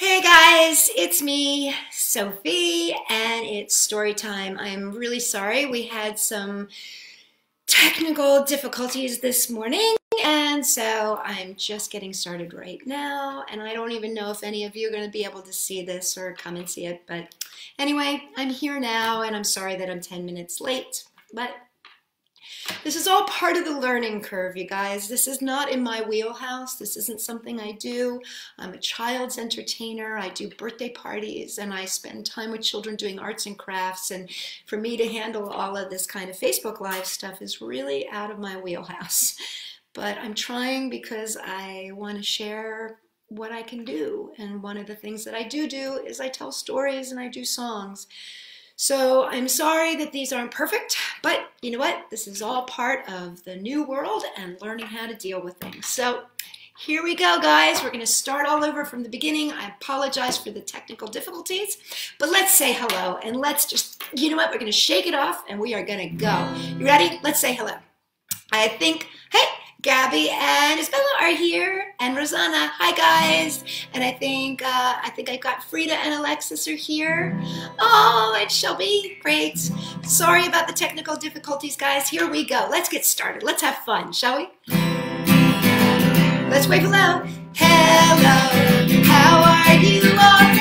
Hey guys, it's me, Sophie, and it's story time. I'm really sorry we had some technical difficulties this morning, and so I'm just getting started right now, and I don't even know if any of you are going to be able to see this or come and see it, but anyway, I'm here now, and I'm sorry that I'm 10 minutes late, but this is all part of the learning curve, you guys. This is not in my wheelhouse. This isn't something I do. I'm a child's entertainer. I do birthday parties and I spend time with children doing arts and crafts. And for me to handle all of this kind of Facebook Live stuff is really out of my wheelhouse. But I'm trying because I want to share what I can do. And one of the things that I do do is I tell stories and I do songs. So I'm sorry that these aren't perfect, but you know what? This is all part of the new world and learning how to deal with things. So here we go, guys. We're going to start all over from the beginning. I apologize for the technical difficulties, but let's say hello and let's just, you know what? We're going to shake it off and we are going to go. You ready? Let's say hello. I think, Gabby and Isabella are here, and Rosanna. Hi guys! And I think uh, I think I've got Frida and Alexis are here. Oh, and Shelby, great. Sorry about the technical difficulties, guys. Here we go. Let's get started. Let's have fun, shall we? Let's wave hello. Hello. How are you? Oh,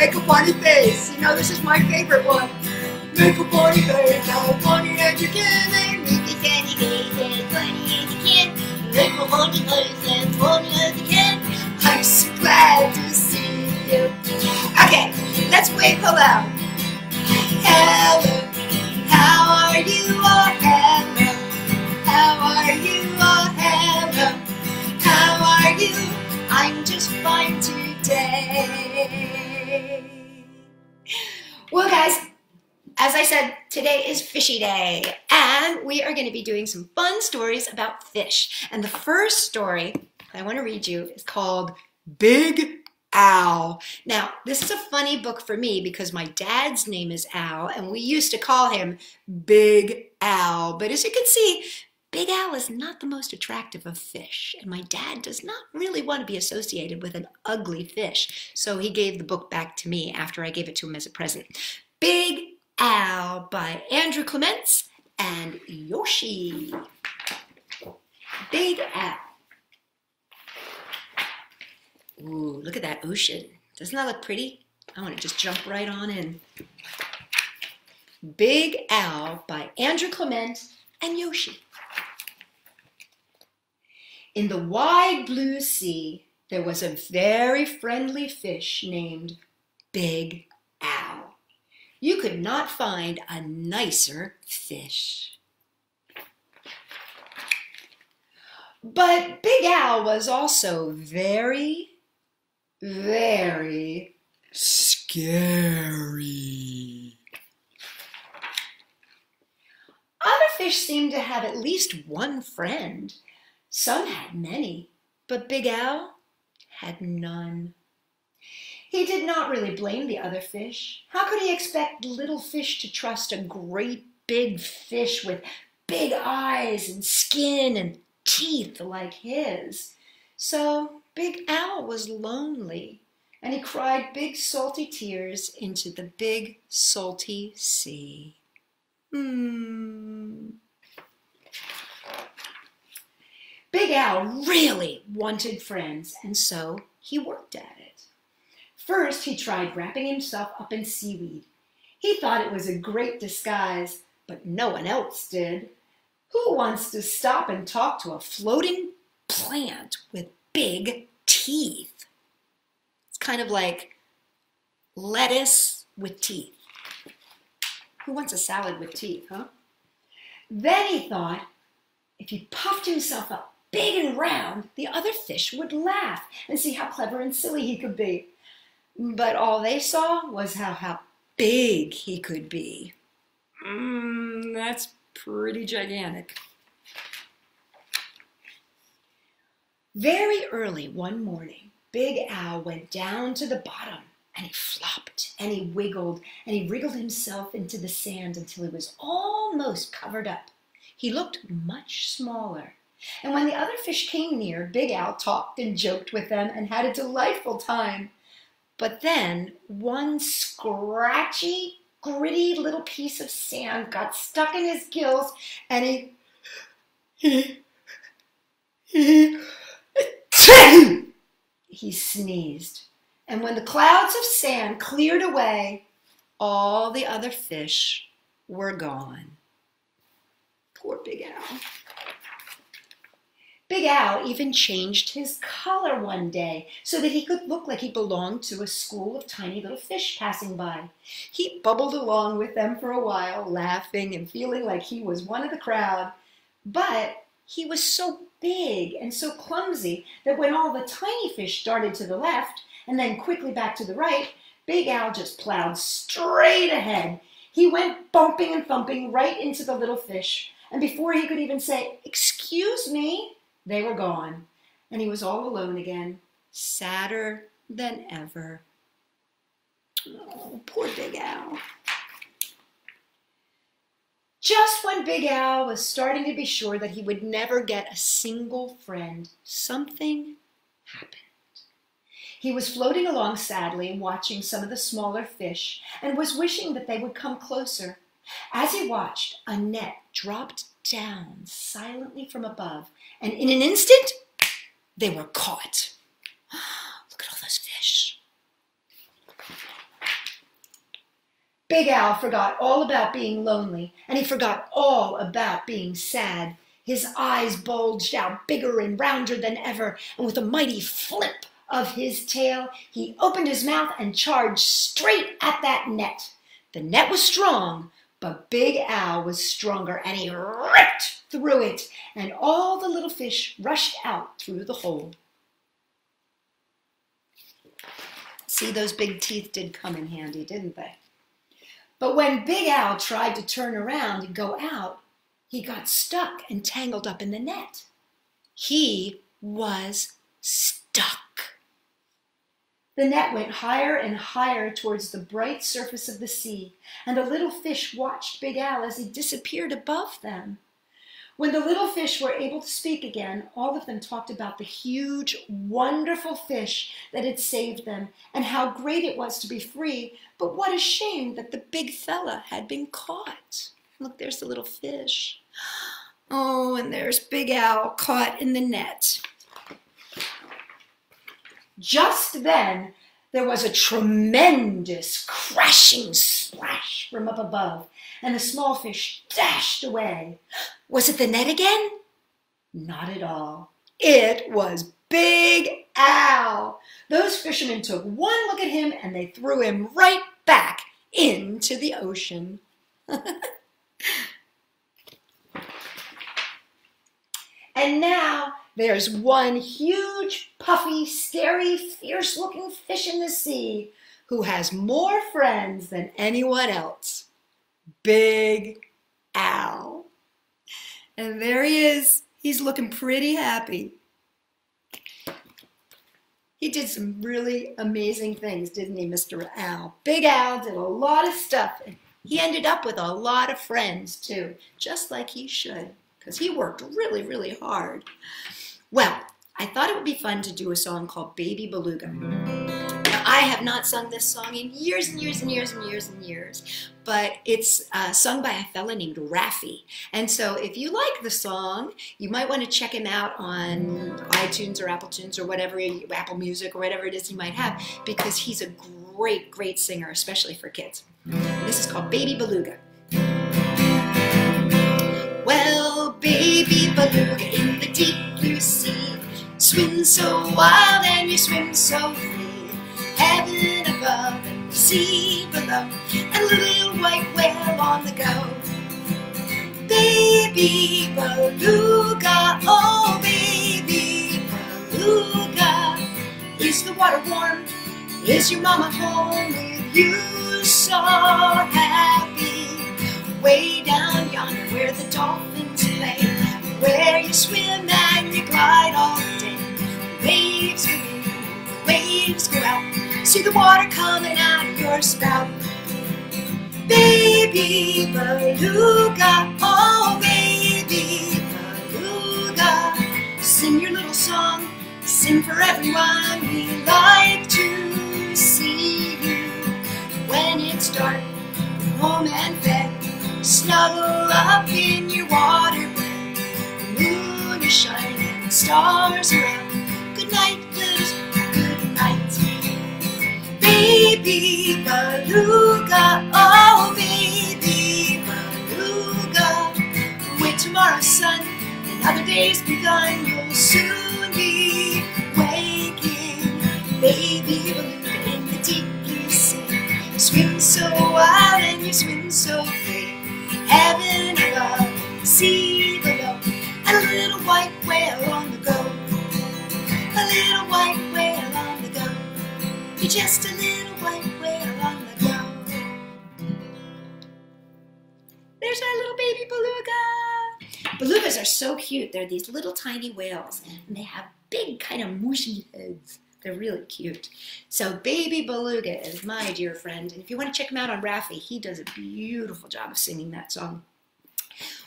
make a funny face? You know this is my favorite one. Make a funny face, how funny as you can, and make a funny face as funny as you can. Make a funny face as funny as you can. I'm so glad to see you. Okay, let's wave hello. Hello. How are you? Oh, hello. How are you? Oh, hello. How are you? I'm just fine today. Well, guys, as I said, today is Fishy Day, and we are going to be doing some fun stories about fish. And the first story I want to read you is called Big Al. Now, this is a funny book for me because my dad's name is Al, and we used to call him Big Al. But as you can see, Big Al is not the most attractive of fish, and my dad does not really want to be associated with an ugly fish. So he gave the book back to me after I gave it to him as a present. Big Al by Andrew Clements and Yoshi. Big Al. Ooh, look at that ocean. Doesn't that look pretty? I want to just jump right on in. Big Al by Andrew Clement and Yoshi. In the wide blue sea, there was a very friendly fish named Big Al. You could not find a nicer fish. But Big Al was also very, very scary. Other fish seemed to have at least one friend. Some had many, but Big Al had none. He did not really blame the other fish. How could he expect little fish to trust a great big fish with big eyes and skin and teeth like his? So Big Al was lonely, and he cried big salty tears into the big salty sea. Hmm. Big Al really wanted friends, and so he worked at it. First, he tried wrapping himself up in seaweed. He thought it was a great disguise, but no one else did. Who wants to stop and talk to a floating plant with big teeth. It's kind of like lettuce with teeth. Who wants a salad with teeth, huh? Then he thought if he puffed himself up big and round, the other fish would laugh and see how clever and silly he could be. But all they saw was how, how big he could be. Mmm, that's pretty gigantic. Very early one morning, Big Al went down to the bottom and he flopped and he wiggled and he wriggled himself into the sand until he was almost covered up. He looked much smaller. And when the other fish came near, Big Al talked and joked with them and had a delightful time. But then one scratchy, gritty little piece of sand got stuck in his gills and he, he, he he sneezed. And when the clouds of sand cleared away, all the other fish were gone. Poor Big Al. Big Al even changed his color one day so that he could look like he belonged to a school of tiny little fish passing by. He bubbled along with them for a while, laughing and feeling like he was one of the crowd. But he was so big and so clumsy that when all the tiny fish darted to the left and then quickly back to the right, Big Al just plowed straight ahead. He went bumping and thumping right into the little fish, and before he could even say, Excuse me, they were gone, and he was all alone again, sadder than ever. Oh, poor Big Al. Just when Big Al was starting to be sure that he would never get a single friend, something happened. He was floating along sadly, and watching some of the smaller fish, and was wishing that they would come closer. As he watched, a net dropped down silently from above, and in an instant, they were caught. Look at all those fish. Big Al forgot all about being lonely, and he forgot all about being sad. His eyes bulged out bigger and rounder than ever, and with a mighty flip of his tail, he opened his mouth and charged straight at that net. The net was strong, but Big Al was stronger, and he ripped through it, and all the little fish rushed out through the hole. See, those big teeth did come in handy, didn't they? But when Big Al tried to turn around and go out, he got stuck and tangled up in the net. He was stuck. The net went higher and higher towards the bright surface of the sea, and the little fish watched Big Al as he disappeared above them. When the little fish were able to speak again, all of them talked about the huge, wonderful fish that had saved them and how great it was to be free. But what a shame that the big fella had been caught. Look, there's the little fish. Oh, and there's Big Al caught in the net. Just then, there was a tremendous crashing splash from up above, and the small fish dashed away. Was it the net again? Not at all. It was Big Al. Those fishermen took one look at him and they threw him right back into the ocean. and now there's one huge, puffy, scary, fierce looking fish in the sea who has more friends than anyone else. Big Al. And there he is. He's looking pretty happy. He did some really amazing things, didn't he, Mr. Al? Big Al did a lot of stuff. He ended up with a lot of friends, too, just like he should, because he worked really, really hard. Well, I thought it would be fun to do a song called Baby Beluga. Now, I have not sung this song in years and years and years and years and years, but it's uh, sung by a fella named Raffi. And so if you like the song, you might want to check him out on iTunes or Apple Tunes or whatever, Apple Music or whatever it is you might have, because he's a great, great singer, especially for kids. This is called Baby Beluga. Well, baby beluga swim so wild and you swim so free. Heaven above and the sea below, and a little white whale on the go. Baby beluga, oh baby beluga, is the water warm? Is your mama home with you so happy? Way down yonder where the dolphins play, where you swim and you glide all day. Waves go out. See the water coming out of your spout. Baby beluga, oh baby beluga, sing your little song, sing for everyone. We like to see you when it's dark, home and fed. Snuggle up in your water bed. The moon is shining, stars are out. Good night, Baby beluga, oh baby beluga. Wait tomorrow's sun, another day's begun. You'll soon be waking. Baby beluga in the deep blue sea. You swim so wild and you swim so free. Heaven above, sea below, and a little white whale on the go. A little white whale on the go. You're just a little There's our little baby beluga. Belugas are so cute. They're these little tiny whales, and they have big, kind of mushy heads. They're really cute. So Baby Beluga is my dear friend. And if you want to check him out on Raffi, he does a beautiful job of singing that song.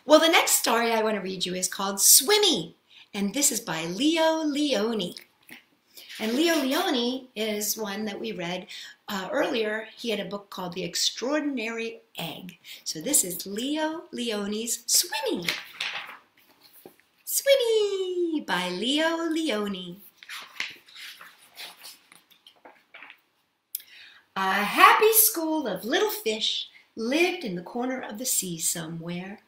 Well, the next story I want to read you is called Swimmy. And this is by Leo Lionni. And Leo Lionni is one that we read uh, earlier. He had a book called The Extraordinary Egg. So this is Leo Lionni's Swimmy. Swimmy by Leo Lionni. A happy school of little fish lived in the corner of the sea somewhere.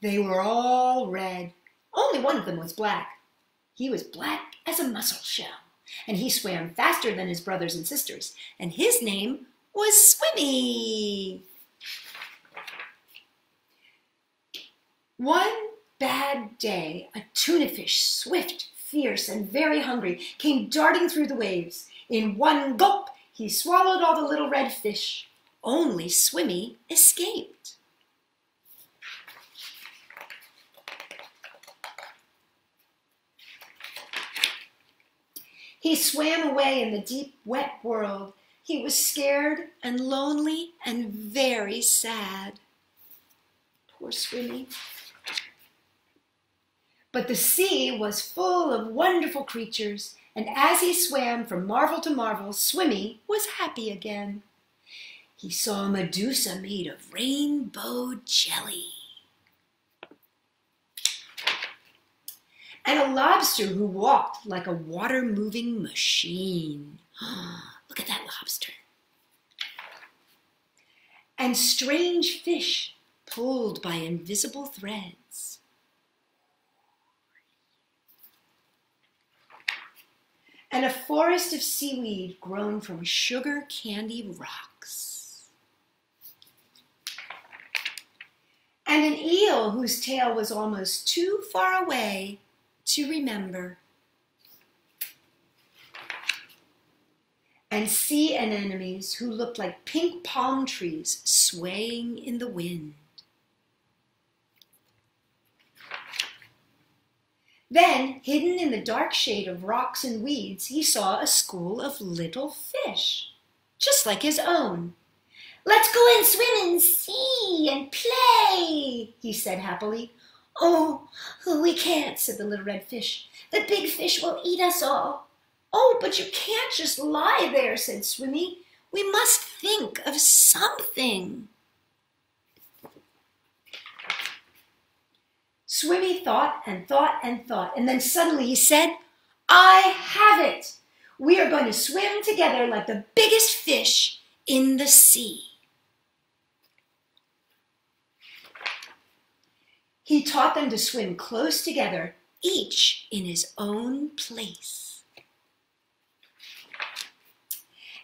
They were all red. Only one of them was black. He was black as a mussel shell, and he swam faster than his brothers and sisters, and his name was Swimmy. One bad day, a tuna fish, swift, fierce, and very hungry, came darting through the waves. In one gulp, he swallowed all the little red fish. Only Swimmy escaped. He swam away in the deep, wet world. He was scared and lonely and very sad. Poor Swimmy. But the sea was full of wonderful creatures, and as he swam from marvel to marvel, Swimmy was happy again. He saw Medusa made of rainbow jelly. And a lobster who walked like a water moving machine. Look at that lobster. And strange fish pulled by invisible threads. and a forest of seaweed grown from sugar candy rocks. And an eel whose tail was almost too far away to remember. And sea anemones who looked like pink palm trees swaying in the wind. Then, hidden in the dark shade of rocks and weeds, he saw a school of little fish, just like his own. Let's go and swim and see and play, he said happily. Oh, oh, we can't, said the little red fish. The big fish will eat us all. Oh, but you can't just lie there, said Swimmy. We must think of something. Swimmy thought and thought and thought, and then suddenly he said, I have it. We are going to swim together like the biggest fish in the sea. He taught them to swim close together, each in his own place.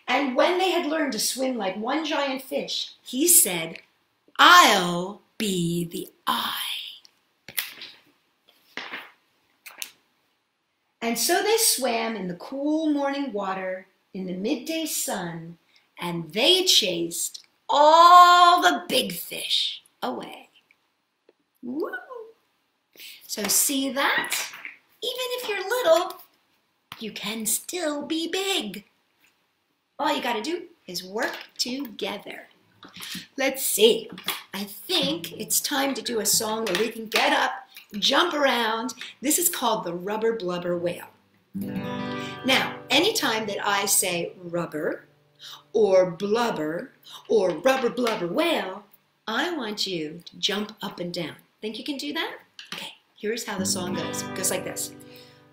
And when they had learned to swim like one giant fish, he said, I'll be the eye. And so they swam in the cool morning water in the midday sun, and they chased all the big fish away. Woo! So see that? Even if you're little, you can still be big. All you got to do is work together. Let's see. I think it's time to do a song where we can get up, jump around. This is called the Rubber Blubber Whale. Now, anytime that I say rubber or blubber or rubber blubber whale, I want you to jump up and down. Think you can do that? Okay, here's how the song goes. It goes like this.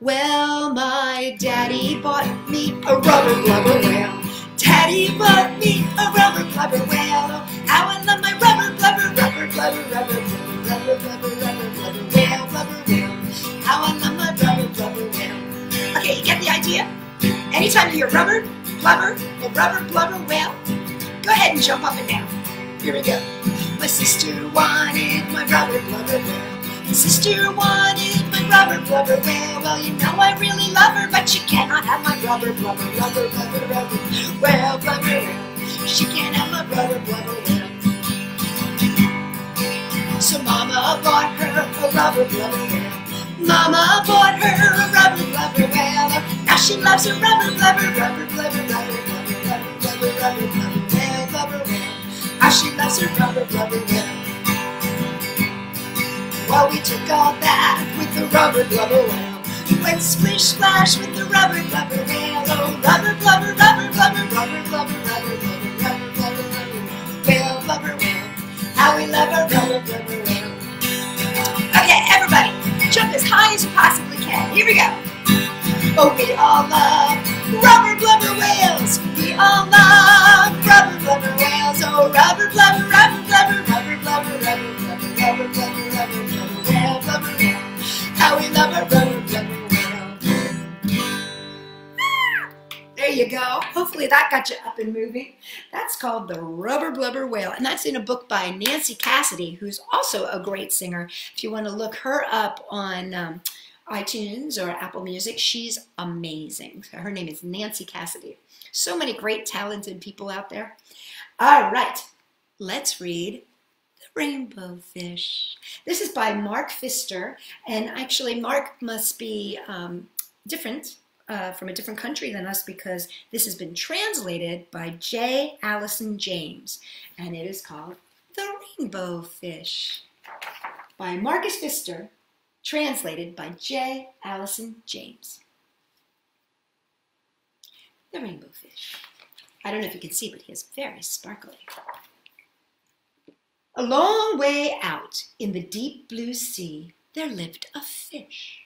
Well, my daddy bought me a rubber blubber whale. Daddy bought me a rubber blubber whale. How I love my rubber blubber, rubber blubber, rubber blubber, rubber blubber, rubber blubber whale, blubber whale. How I love my rubber blubber whale. Okay, you get the idea? Anytime you hear rubber, blubber, or rubber blubber whale, go ahead and jump up and down. Here we go. Sister wanted my rubber blubber whale. My sister wanted my rubber blubber whale. Well, you know I really love her, but she cannot have my rubber blubber, rubber blubber, rubber whale, blubber whale. She can't have my rubber blubber whale. So Mama bought her a rubber blubber whale. Mama bought her a rubber blubber whale. Now she loves her rubber blubber, rubber blubber, rubber blubber, rubber blubber, rubber blubber Now she loves her rubber blubber whale. Well, we took all that with the rubber blubber whale. We went splish splash with the rubber blubber whale. Oh, rubber blubber, rubber blubber, rubber blubber, rubber blubber, rubber blubber, rubber whale, blubber whale. How we love our rubber blubber whale. Okay, everybody, jump as high as you possibly can. Here we go. Oh, we all love rubber blubber whales. We all love Oh, rubber blubber, rubber blubber, rubber blubber, rubber blubber, rubber blubber, rubber blubber whale, blubber whale. How we love our rubber blubber whale. There you go. Hopefully that got you up and moving. That's called the Rubber Blubber Whale, and that's in a book by Nancy Cassidy, who's also a great singer. If you want to look her up on um, iTunes or Apple Music, she's amazing. Her name is Nancy Cassidy. So many great, talented people out there. All right, let's read The Rainbow Fish. This is by Mark Pfister, and actually, Mark must be um, different uh, from a different country than us because this has been translated by J. Alison James, and it is called The Rainbow Fish by Marcus Pfister, translated by J. Alison James. The Rainbow Fish. I don't know if you can see, but he is very sparkly. A long way out in the deep blue sea, there lived a fish.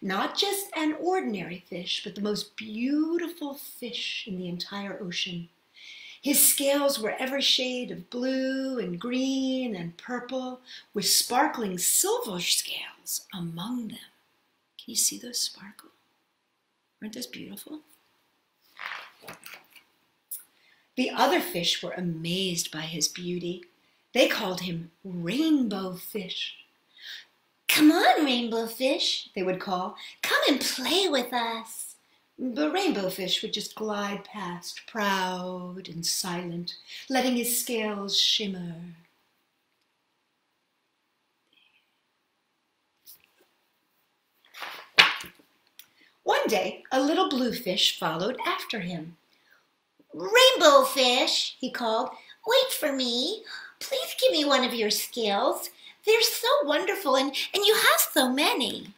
Not just an ordinary fish, but the most beautiful fish in the entire ocean. His scales were every shade of blue and green and purple, with sparkling silver scales among them. Can you see those sparkle? Aren't those beautiful? The other fish were amazed by his beauty. They called him Rainbow Fish. Come on, Rainbow Fish, they would call. Come and play with us. But Rainbow Fish would just glide past, proud and silent, letting his scales shimmer. One day, a little blue fish followed after him. Rainbow Fish, he called, wait for me. Please give me one of your scales. They're so wonderful, and, and you have so many.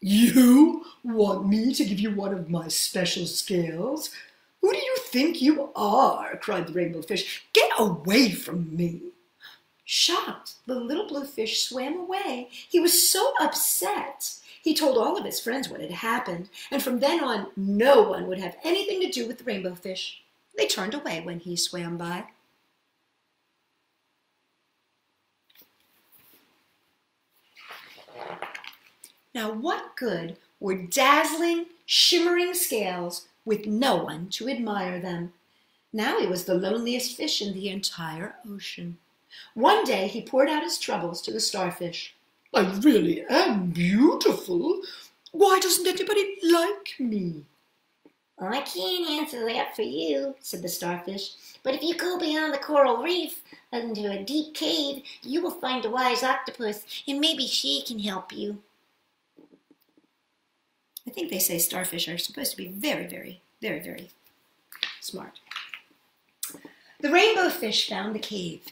You want me to give you one of my special scales? Who do you think you are? cried the rainbow fish. Get away from me. Shocked, the little blue fish swam away. He was so upset. He told all of his friends what had happened, and from then on, no one would have anything to do with the rainbow fish. They turned away when he swam by. Now, what good were dazzling, shimmering scales with no one to admire them? Now he was the loneliest fish in the entire ocean. One day he poured out his troubles to the starfish. I really am beautiful. Why doesn't anybody like me? Well, I can't answer that for you, said the starfish. But if you go beyond the coral reef into a deep cave, you will find a wise octopus, and maybe she can help you. I think they say starfish are supposed to be very, very, very, very smart. The rainbow fish found the cave.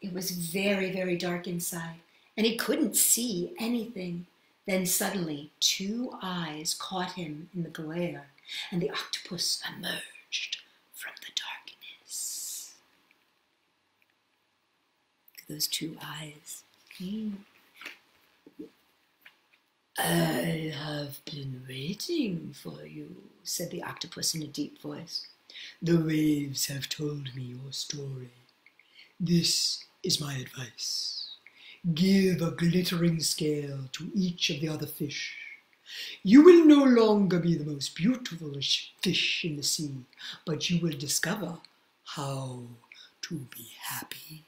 It was very, very dark inside, and he couldn't see anything. Then suddenly, two eyes caught him in the glare, and the octopus emerged from the darkness. Those two eyes. I have been waiting for you, said the octopus in a deep voice. The waves have told me your story. This is my advice. Give a glittering scale to each of the other fish. You will no longer be the most beautiful fish in the sea, but you will discover how to be happy.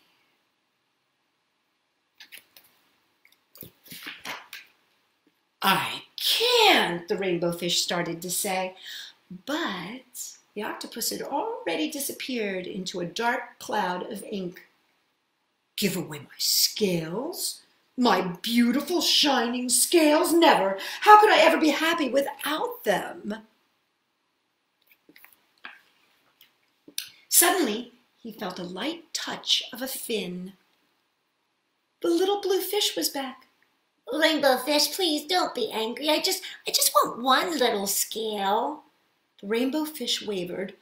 I can't, the rainbow fish started to say. But the octopus had already disappeared into a dark cloud of ink. Give away my scales? My beautiful shining scales? Never! How could I ever be happy without them? Suddenly, he felt a light touch of a fin. The little blue fish was back. Rainbow fish, please don't be angry. I just I just want one little scale. The rainbow fish wavered.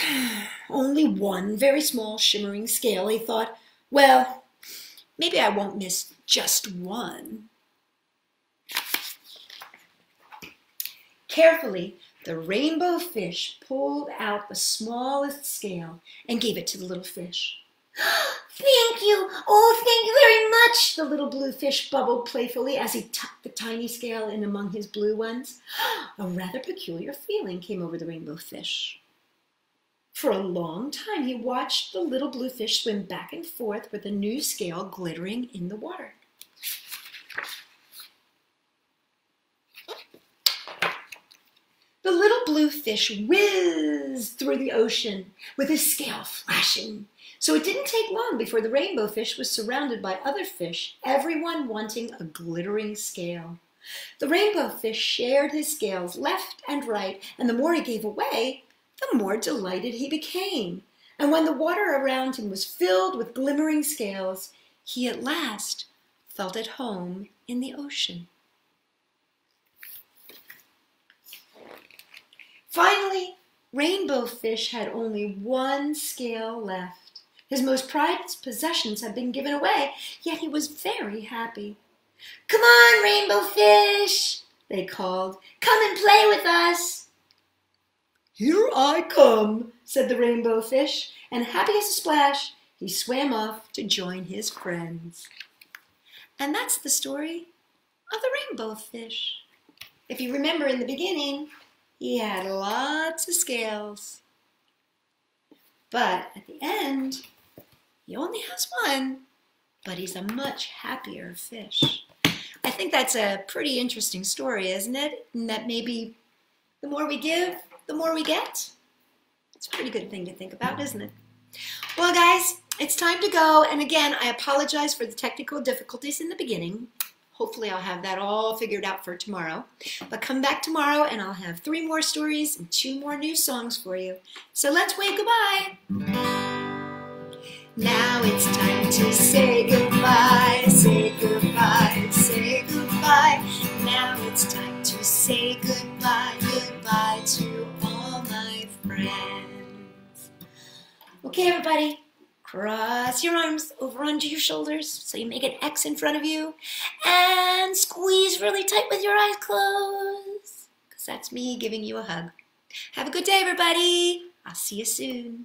Only one very small shimmering scale, he thought. Well, maybe I won't miss just one. Carefully, the rainbow fish pulled out the smallest scale and gave it to the little fish. Thank you. Oh, thank you very much. The little blue fish bubbled playfully as he tucked the tiny scale in among his blue ones. A rather peculiar feeling came over the rainbow fish. For a long time he watched the little blue fish swim back and forth with a new scale glittering in the water. The little blue fish whizzed through the ocean with his scale flashing so it didn't take long before the rainbow fish was surrounded by other fish, everyone wanting a glittering scale. The rainbow fish shared his scales left and right, and the more he gave away, the more delighted he became. And when the water around him was filled with glimmering scales, he at last felt at home in the ocean. Finally, Rainbow Fish had only one scale left. His most prized possessions had been given away, yet he was very happy. Come on, Rainbow Fish, they called. Come and play with us. Here I come, said the Rainbow Fish, and happy as a splash, he swam off to join his friends. And that's the story of the Rainbow Fish. If you remember in the beginning, he had lots of scales. But at the end, he only has one, but he's a much happier fish. I think that's a pretty interesting story, isn't it? And that maybe the more we give, the more we get. It's a pretty good thing to think about, isn't it? Well, guys, it's time to go. And again, I apologize for the technical difficulties in the beginning. Hopefully, I'll have that all figured out for tomorrow. But come back tomorrow, and I'll have three more stories and two more new songs for you. So let's wave goodbye. Now it's time to say goodbye, Okay, everybody, cross your arms over onto your shoulders so you make an X in front of you and squeeze really tight with your eyes closed because that's me giving you a hug. Have a good day, everybody. I'll see you soon.